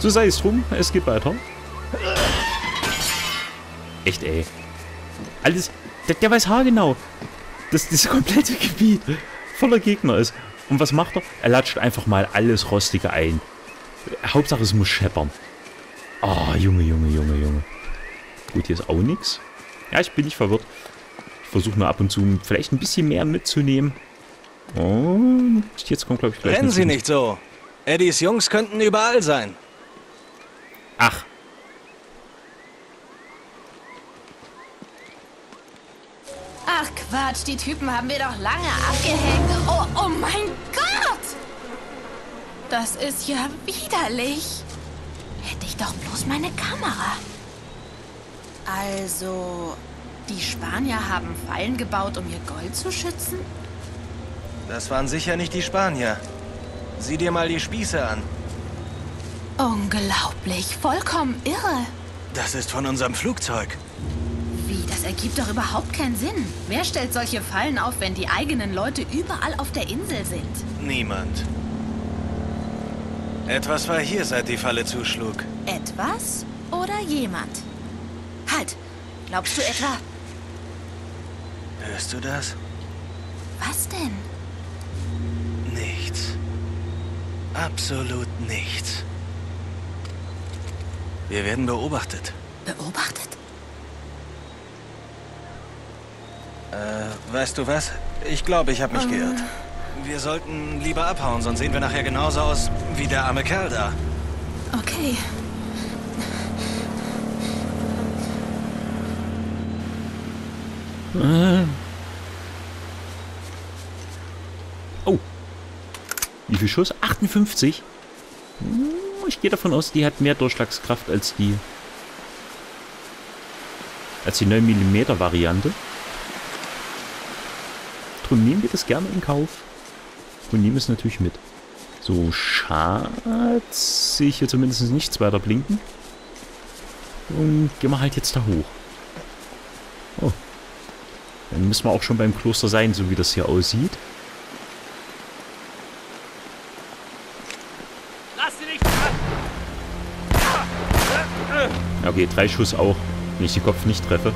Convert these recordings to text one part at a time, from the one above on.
So sei es drum, es geht weiter. Echt, ey. Alles, der, der weiß haargenau, dass dieses komplette Gebiet voller Gegner ist. Und was macht er? Er latscht einfach mal alles Rostige ein. Hauptsache es muss scheppern. Oh, Junge, Junge, Junge, Junge. Gut, hier ist auch nichts. Ja, ich bin nicht verwirrt. Ich versuche nur ab und zu vielleicht ein bisschen mehr mitzunehmen. Und jetzt kommt, glaube ich, gleich... Rennen Sie nicht so. Eddies Jungs könnten überall sein. Ach. Ach Quatsch, die Typen haben wir doch lange abgehängt. Oh, oh mein Gott! Das ist ja widerlich. Hätte ich doch bloß meine Kamera. Also, die Spanier haben Fallen gebaut, um ihr Gold zu schützen? Das waren sicher nicht die Spanier. Sieh dir mal die Spieße an. Unglaublich, vollkommen irre. Das ist von unserem Flugzeug. Wie, das ergibt doch überhaupt keinen Sinn. Wer stellt solche Fallen auf, wenn die eigenen Leute überall auf der Insel sind? Niemand. Etwas war hier, seit die Falle zuschlug. Etwas oder jemand? Halt! Glaubst du etwa... Hörst du das? Was denn? Nichts. Absolut nichts. Wir werden beobachtet. Beobachtet? Äh, weißt du was? Ich glaube, ich habe mich geirrt. Wir sollten lieber abhauen, sonst sehen wir nachher genauso aus wie der arme Kerl da. Okay. Äh. Oh. Wie viel Schuss? 58? Ich gehe davon aus, die hat mehr Durchschlagskraft als die als die 9 mm Variante. Drum nehmen wir das gerne in Kauf. Und nehmen es natürlich mit. So, Schatz. Sehe ich hier zumindest nichts weiter blinken. Und gehen wir halt jetzt da hoch. Oh. Dann müssen wir auch schon beim Kloster sein, so wie das hier aussieht. Okay, drei Schuss auch, wenn ich den Kopf nicht treffe.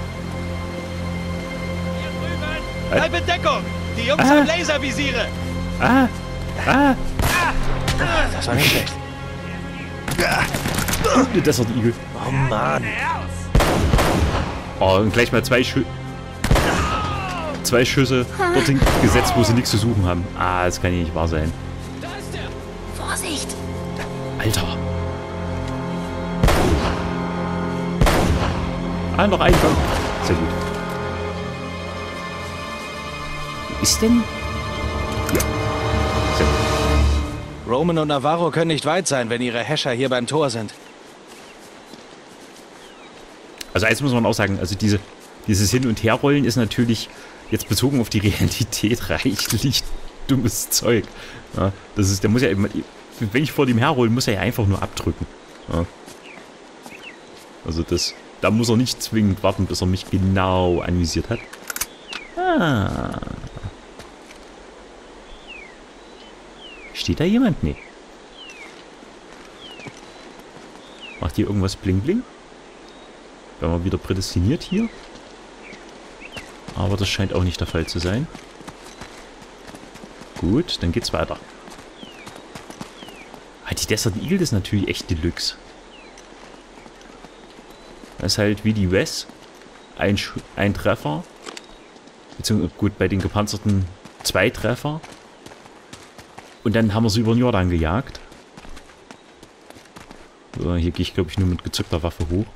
Hier drüben! Äh? Halb in Deckung! Die Jungs Ah. haben Laservisiere! Ah! Ah! Das war nicht schlecht. Eine Desert Eagle. Oh Mann. Oh, und gleich mal zwei Schü Zwei Schüsse dorthin gesetzt, wo sie nichts zu suchen haben. Ah, das kann ja nicht wahr sein. Da ist der! Vorsicht! Alter. Ah, noch ein Gang. Sehr gut. Ist denn? Ja. Sehr gut. Roman und Navarro können nicht weit sein, wenn ihre Häscher hier beim Tor sind. Also eins muss man auch sagen, also diese, dieses Hin- und Herrollen ist natürlich jetzt bezogen auf die Realität reichlich dummes Zeug. Ja, das ist, der muss ja eben, wenn ich vor dem herroll, muss er ja einfach nur abdrücken. Ja. Also das, da muss er nicht zwingend warten, bis er mich genau anvisiert hat. Ah. Steht da jemand? Nee. Macht hier irgendwas bling bling? Wären wir wieder prädestiniert hier. Aber das scheint auch nicht der Fall zu sein. Gut, dann geht's weiter. Ah, die Desert Eagle ist natürlich echt Deluxe. Das ist halt wie die Wes. Ein, ein Treffer. Beziehungsweise, gut, bei den gepanzerten zwei Treffer. Und dann haben wir sie über den Jordan gejagt. So, hier gehe ich, glaube ich, nur mit gezückter Waffe hoch.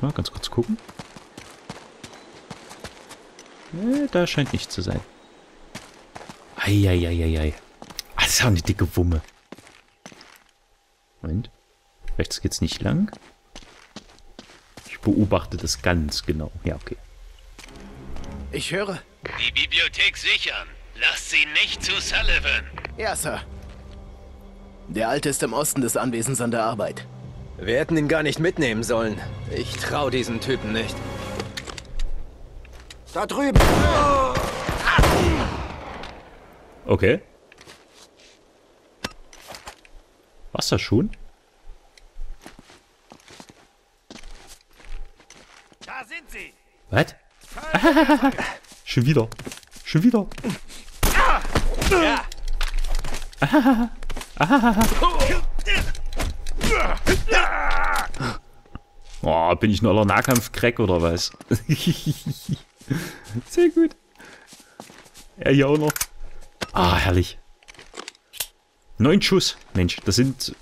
Mal ganz kurz gucken. Ne, da scheint nichts zu sein. Eieieiei. Ah, das ist auch eine dicke Wumme. Moment. Rechts geht's nicht lang. Ich beobachte das ganz genau. Ja, okay. Ich höre. Die Bibliothek sichern. Lasst sie nicht zu Sullivan. Ja, Sir. Der Alte ist im Osten des Anwesens an der Arbeit. Wir hätten ihn gar nicht mitnehmen sollen. Ich trau diesen Typen nicht. Da drüben! Okay. Das schon? Was? Schon wieder. Schon wieder. Ja! Oh, bin ich ein aller Nahkampf-Crack oder was? Sehr gut. Er hier auch noch. Ah, herrlich. Neun Schuss. Mensch, das sind,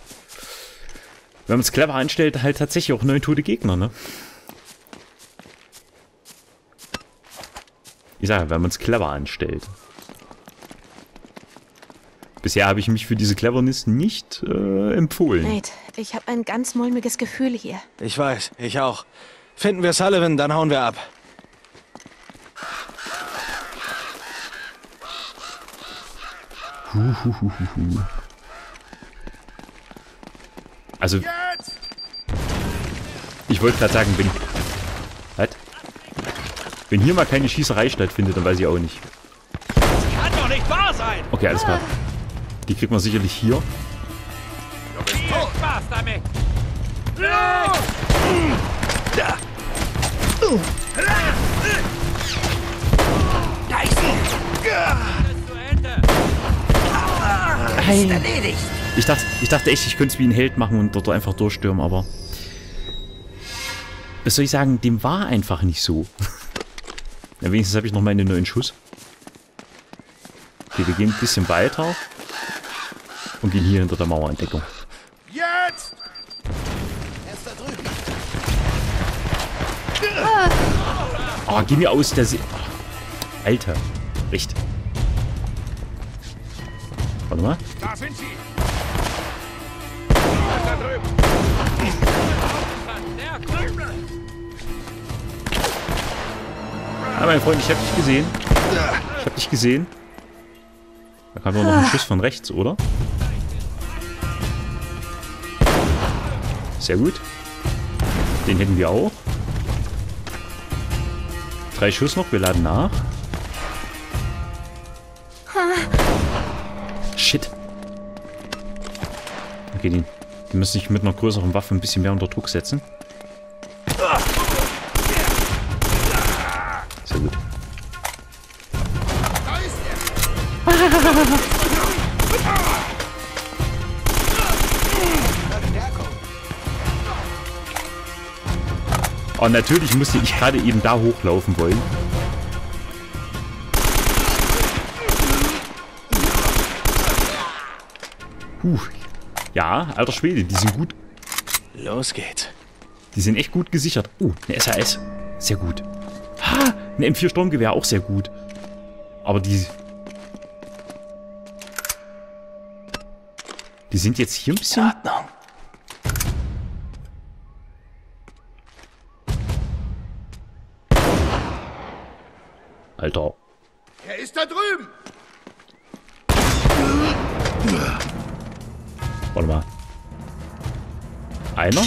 wenn man es clever anstellt, halt tatsächlich auch neun tote Gegner, ne? Ich sage, wenn man es clever anstellt. Bisher habe ich mich für diese Cleverness nicht äh, empfohlen. Nate, ich habe ein ganz mulmiges Gefühl hier. Ich weiß, ich auch. Finden wir Sullivan, dann hauen wir ab. Also, ich wollte gerade sagen, wenn, was? Wenn hier mal keine Schießerei stattfindet, dann weiß ich auch nicht. Kann doch nicht wahr sein! Okay, alles klar. Die kriegt man sicherlich hier. Viel Spaß damit! Alles zu Ende! Ich dachte, ich dachte echt, ich könnte es wie ein Held machen und dort einfach durchstürmen, aber... Was soll ich sagen, dem war einfach nicht so. Na, wenigstens habe ich noch meine neuen Schuss. Okay, wir gehen ein bisschen weiter. Und gehen hier hinter der Mauer in Deckung. Jetzt! Oh, geh mir aus der See. Alter. Echt. Warte mal. Da sind sie! Da drüben! Ah, mein Freund, ich hab dich gesehen. Ich hab dich gesehen. Da kam doch noch ein Schuss von rechts, oder? Sehr gut. Den hätten wir auch. Drei Schuss noch, wir laden nach. Shit. Okay, den, den müsste ich mit einer größeren Waffe ein bisschen mehr unter Druck setzen. Und natürlich musste ich gerade eben da hochlaufen wollen. Puh. Ja, alter Schwede, die sind gut. Los geht's. Die sind echt gut gesichert. Oh, eine SAS. Sehr gut. Ha, ein M4 Sturmgewehr, auch sehr gut. Aber die... Die sind jetzt hier ein bisschen... Ordnung. Alter. Er ist da drüben! Warte mal. Einer?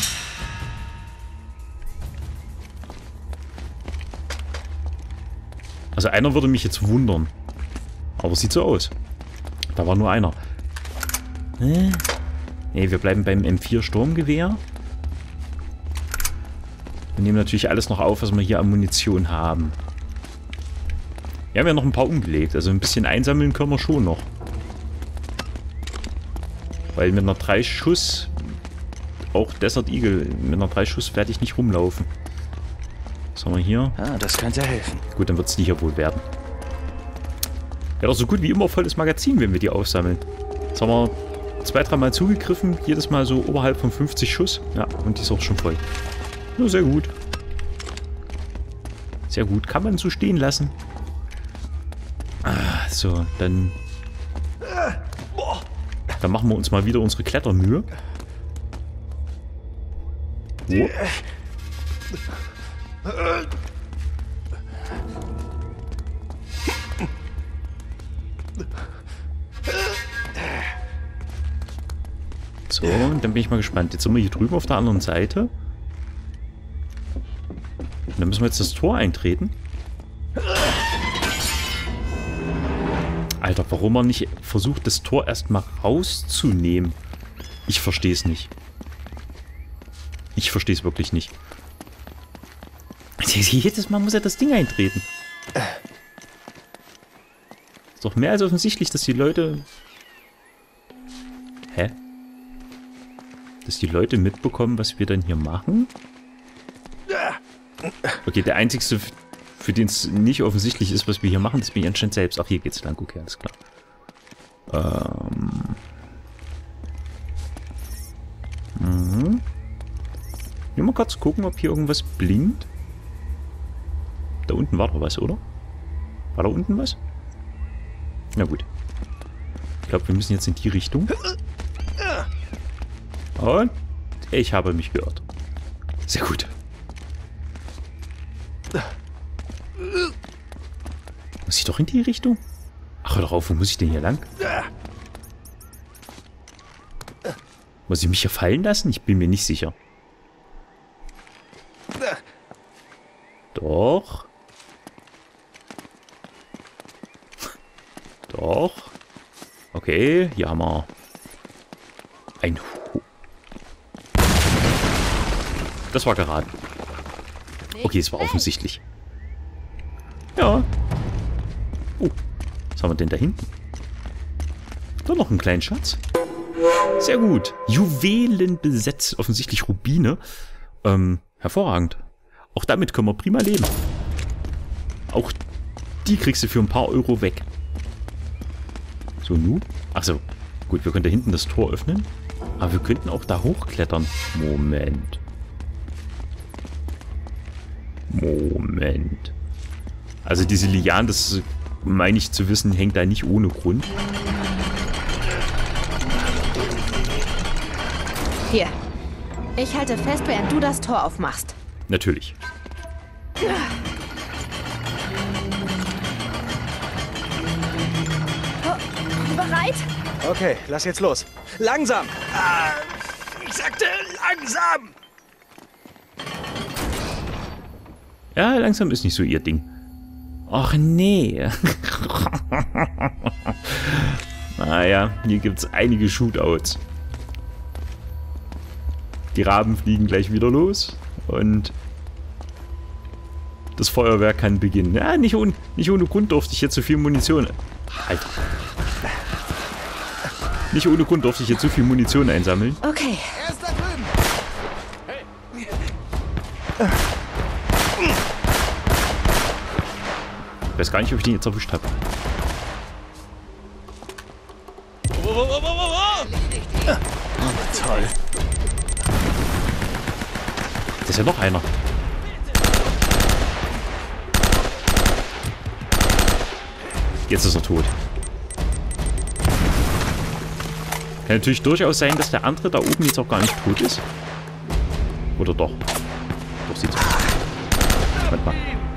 Also einer würde mich jetzt wundern. Aber sieht so aus. Da war nur einer. Ne, wir bleiben beim M4 Sturmgewehr. Wir nehmen natürlich alles noch auf, was wir hier an Munition haben. Wir haben ja noch ein paar umgelegt. Also ein bisschen einsammeln können wir schon noch. Weil mit einer 3 Schuss, auch Desert Eagle, mit einer 3 Schuss werde ich nicht rumlaufen. Was haben wir hier? Ah, das könnte helfen. Gut, dann wird es die hier wohl werden. Ja, doch so gut wie immer volles Magazin, wenn wir die aufsammeln. Jetzt haben wir zwei, dreimal zugegriffen, jedes Mal so oberhalb von 50 Schuss. Ja, und die ist auch schon voll. Ja, sehr gut. Sehr gut, kann man so stehen lassen. So, dann... Dann machen wir uns mal wieder unsere Klettermühe. So, und dann bin ich mal gespannt. Jetzt sind wir hier drüben auf der anderen Seite. Und dann müssen wir jetzt das Tor eintreten. Alter, warum man nicht versucht, das Tor erstmal rauszunehmen? Ich verstehe es nicht. Ich verstehe es wirklich nicht. Jedes Mal muss er das Ding eintreten. Ist doch mehr als offensichtlich, dass die Leute... Hä? Dass die Leute mitbekommen, was wir dann hier machen? Okay, der einzigste, für den es nicht offensichtlich ist, was wir hier machen, das bin ich anscheinend selbst. Ach, hier geht's lang. Okay, alles klar. Ähm... Mhm. Will mal kurz gucken, ob hier irgendwas blinkt. Da unten war doch was, oder? War da unten was? Na gut. Ich glaube, wir müssen jetzt in die Richtung. Und ich habe mich geirrt. Sehr gut. Muss ich doch in die Richtung? Ach, hör doch auf, wo muss ich denn hier lang? Muss ich mich hier fallen lassen? Ich bin mir nicht sicher. Doch. Doch. Okay, hier haben wir ein Hu Das war geraten. Okay, es war offensichtlich. Wir denn da hinten? Da noch einen kleinen Schatz. Sehr gut. Juwelen besetzt. Offensichtlich Rubine. Ähm, hervorragend. Auch damit können wir prima leben. Auch die kriegst du für ein paar Euro weg. So, nu? Achso. Gut, wir können da hinten das Tor öffnen. Aber wir könnten auch da hochklettern. Moment. Moment. Also diese Lianen, das meine ich zu wissen, hängt da nicht ohne Grund. Hier. Ich halte fest, während du das Tor aufmachst. Natürlich. Bereit? Okay, lass jetzt los. Langsam! Ah, ich sagte langsam! Ja, langsam ist nicht so ihr Ding. Och nee. naja, hier gibt's einige Shootouts. Die Raben fliegen gleich wieder los und das Feuerwerk kann beginnen. Ja, nicht, ohne, nicht ohne Grund durfte ich jetzt so viel Munition... Alter. Nicht ohne Grund durfte ich jetzt so viel Munition einsammeln. Okay. Er ist da drüben! Ich weiß gar nicht, ob ich den jetzt erwischt habe. Toll. Das ist ja noch einer. Jetzt ist er tot. Kann natürlich durchaus sein, dass der andere da oben jetzt auch gar nicht tot ist. Oder doch? Doch, sieht so aus. Warte mal.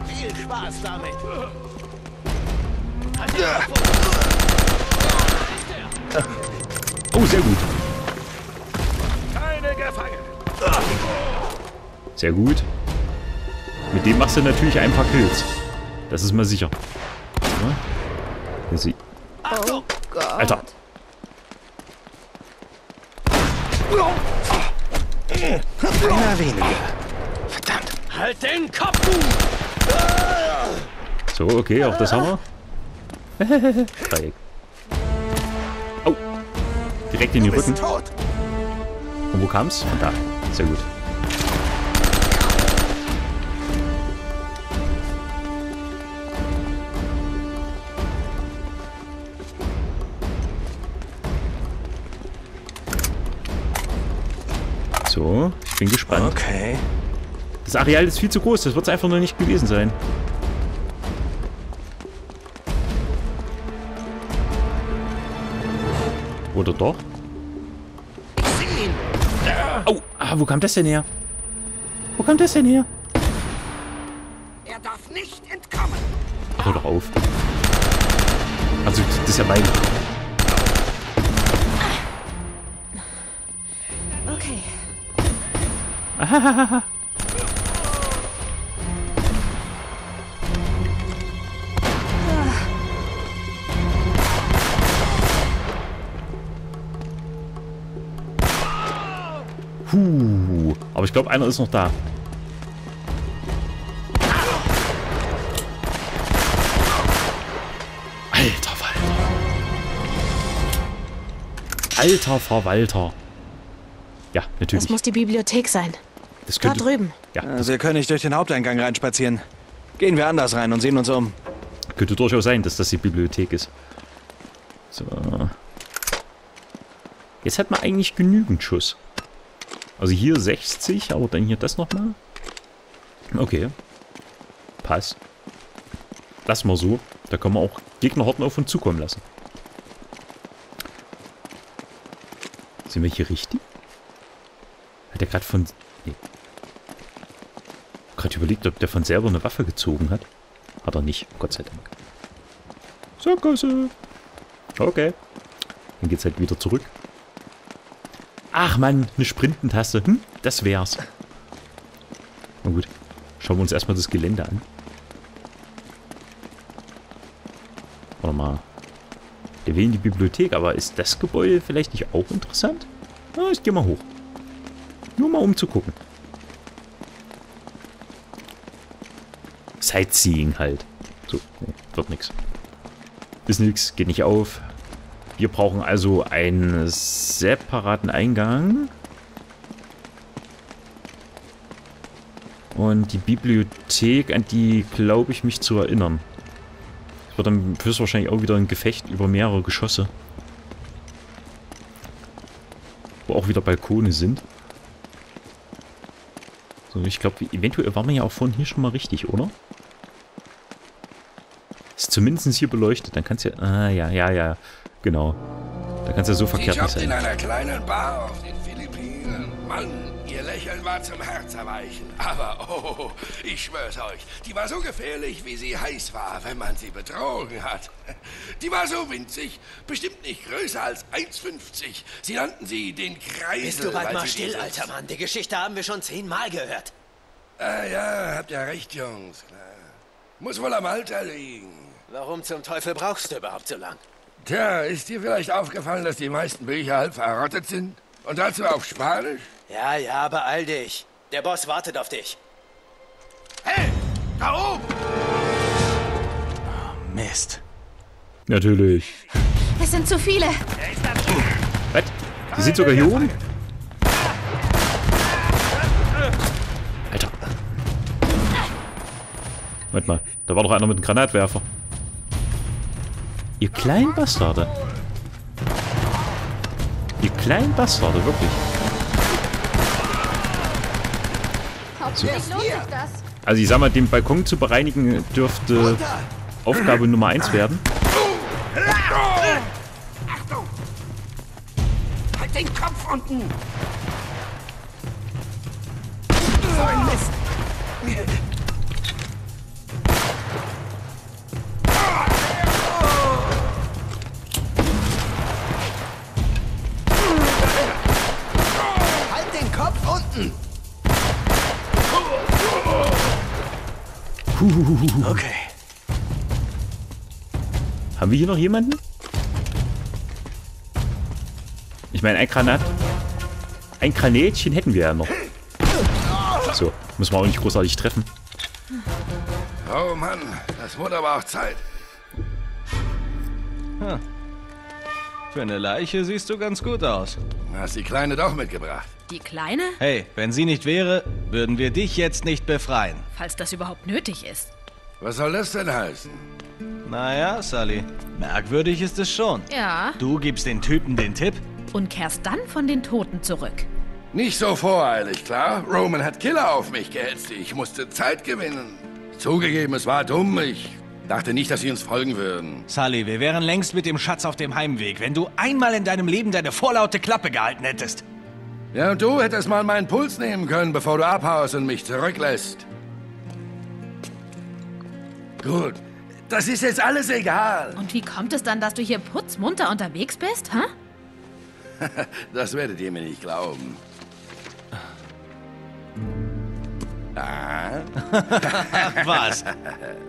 Viel Spaß damit! Oh, sehr gut. Keine! Sehr gut. Mit dem machst du natürlich ein paar Kills. Das ist mal sicher. Ja. Oh. Alter. Einer weniger. Verdammt. Halt den Kopf, du! So, okay, auch das haben wir. Dreieck. Au. Direkt in die Rücken. tot! Und wo kam's? Von da. Sehr gut. So, ich bin gespannt. Okay. Das Areal ist viel zu groß, das wird es einfach noch nicht gewesen sein. Oder doch? Oh, ah, wo kam das denn her? Wo kam das denn her? Er darf nicht entkommen! Ach, hör doch auf. Also, das ist ja mein... Okay. Huh. glaube, einer ist noch da. Alter Walter. Alter Verwalter. Ja, natürlich. Das muss die Bibliothek sein. Das könnte, da drüben. Ja. Also wir können nicht durch den Haupteingang reinspazieren. Gehen wir anders rein und sehen uns um. Könnte durchaus sein, dass das die Bibliothek ist. So. Jetzt hat man eigentlich genügend Schuss. Also hier 60, aber dann hier das nochmal. Okay. Passt. Lassen wir so. Da kann man auch Gegnerhorten auf uns zukommen lassen. Sind wir hier richtig? Hat er gerade von... Nee. Gerade überlegt, ob der von selber eine Waffe gezogen hat. Hat er nicht, Gott sei Dank. Sackgasse. Okay. Dann geht's halt wieder zurück. Ach man, eine Sprintentaste. Hm, das wär's. Na gut. Schauen wir uns erstmal das Gelände an. Warte mal. Wir wählen die Bibliothek, aber ist das Gebäude vielleicht nicht auch interessant? Na, ich geh mal hoch. Nur mal um zu gucken. Sightseeing halt. So, nee, wird nix. Ist nix, geht nicht auf. Wir brauchen also einen separaten Eingang. Und die Bibliothek, an die glaube ich mich zu erinnern. Es wird dann höchstwahrscheinlich auch wieder ein Gefecht über mehrere Geschosse. Wo auch wieder Balkone sind. So, ich glaube, eventuell waren wir ja auch vorhin hier schon mal richtig, oder? Ist zumindest hier beleuchtet. Dann kannst du ja... Ah, ja, ja, ja. Genau. Da kannst du ja so verkehrt Ich nicht nicht in sein. einer kleinen Bar auf den Philippinen. Mann, ihr Lächeln war zum Herzerweichen. Aber, oh, ich schwör's euch, die war so gefährlich, wie sie heiß war, wenn man sie betrogen hat. Die war so winzig, bestimmt nicht größer als 1,50. Sie nannten sie den Kreisel. Bist du bald mal sie still, dieses- alter Mann? Die Geschichte haben wir schon zehnmal gehört. Ah ja, habt ja recht, Jungs. Muss wohl am Alter liegen. Warum zum Teufel brauchst du überhaupt so lang? Tja, ist dir vielleicht aufgefallen, dass die meisten Bücher halb verrottet sind? Und dazu auf Spanisch? Ja, ja, beeil dich. Der Boss wartet auf dich. Hey, da oben! Mist. Natürlich. Es sind zu viele. Was? Die sind sogar hier oben? Alter. Warte mal, da war doch einer mit einem Granatwerfer. Ihr kleinen Bastarde. Ihr kleinen Bastarde, wirklich. Sich das. Also ich sag mal, den Balkon zu bereinigen dürfte Aufgabe Nummer 1 werden. Achtung! Halt den Kopf unten! Kopf unten! Okay. Haben wir hier noch jemanden? Ich meine, ein Granat... Ein Granätchen hätten wir ja noch. So, müssen wir auch nicht großartig treffen. Oh Mann, das wurde aber auch Zeit. Für eine Leiche siehst du ganz gut aus. Hast die Kleine doch mitgebracht. Die Kleine? Hey, wenn sie nicht wäre, würden wir dich jetzt nicht befreien. Falls das überhaupt nötig ist. Was soll das denn heißen? Naja, Sully, merkwürdig ist es schon. Ja. Du gibst den Typen den Tipp? Und kehrst dann von den Toten zurück. Nicht so voreilig, klar? Roman hat Killer auf mich gehetzt. Ich musste Zeit gewinnen. Zugegeben, es war dumm. Ich dachte nicht, dass sie uns folgen würden. Sully, wir wären längst mit dem Schatz auf dem Heimweg, wenn du einmal in deinem Leben deine vorlaute Klappe gehalten hättest. Ja, und du hättest mal meinen Puls nehmen können, bevor du abhaust und mich zurücklässt. Gut, das ist jetzt alles egal. Und wie kommt es dann, dass du hier putzmunter unterwegs bist, hä? Das werdet ihr mir nicht glauben. Ah, Was?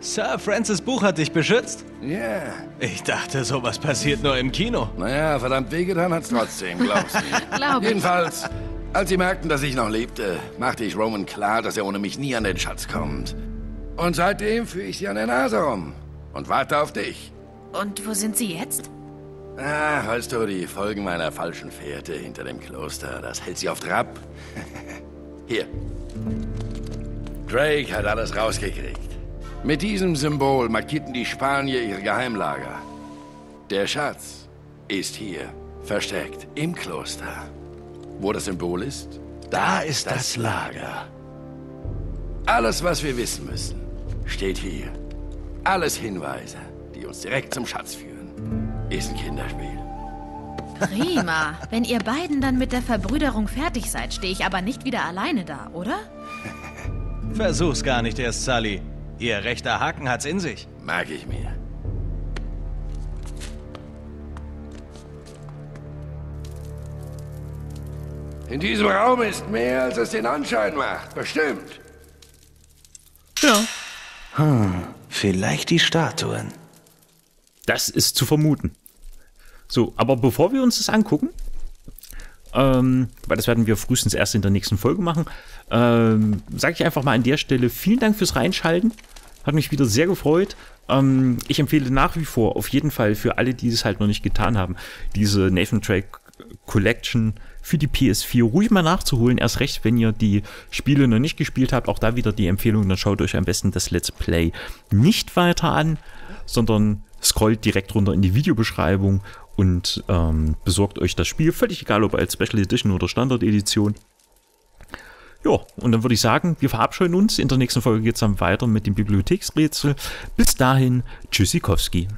Sir Francis Buch hat dich beschützt? ja. Ich dachte, sowas passiert nur im Kino. Naja, verdammt wehgetan hat's trotzdem, glaubst du. Glaub ich. Jedenfalls, als sie merkten, dass ich noch lebte, machte ich Roman klar, dass er ohne mich nie an den Schatz kommt. Und seitdem führe ich sie an der Nase rum und warte auf dich. Und wo sind sie jetzt? Ah, weißt du, die Folgen meiner falschen Fährte hinter dem Kloster, das hält sie auf Trab. Hier. Drake hat alles rausgekriegt. Mit diesem Symbol markierten die Spanier ihre Geheimlager. Der Schatz ist hier, versteckt, im Kloster. Wo das Symbol ist, da ist das Lager. Alles, was wir wissen müssen, steht hier. Alles Hinweise, die uns direkt zum Schatz führen. Ist ein Kinderspiel. Prima. Wenn ihr beiden dann mit der Verbrüderung fertig seid, stehe ich aber nicht wieder alleine da, oder? Versuch's gar nicht erst, Sully. Ihr rechter Haken hat's in sich. Mag ich mir. In diesem Raum ist mehr, als es den Anschein macht. Bestimmt. Ja. Vielleicht die Statuen. Das ist zu vermuten. So, aber bevor wir uns das angucken, ähm, weil das werden wir frühestens erst in der nächsten Folge machen, ähm, sage ich einfach mal an der Stelle vielen Dank fürs Reinschalten. Hat mich wieder sehr gefreut. Ähm, ich empfehle nach wie vor auf jeden Fall für alle, die es halt noch nicht getan haben, diese Nathan Drake Collection für die PS4 ruhig mal nachzuholen. Erst recht, wenn ihr die Spiele noch nicht gespielt habt. Auch da wieder die Empfehlung, dann schaut euch am besten das Let's Play nicht weiter an, sondern scrollt direkt runter in die Videobeschreibung und ähm, besorgt euch das Spiel. Völlig egal, ob als Special Edition oder Standard Edition. Ja, und dann würde ich sagen, wir verabscheuen uns. In der nächsten Folge geht es dann weiter mit dem Bibliotheksrätsel. Bis dahin, Tschüssikowski.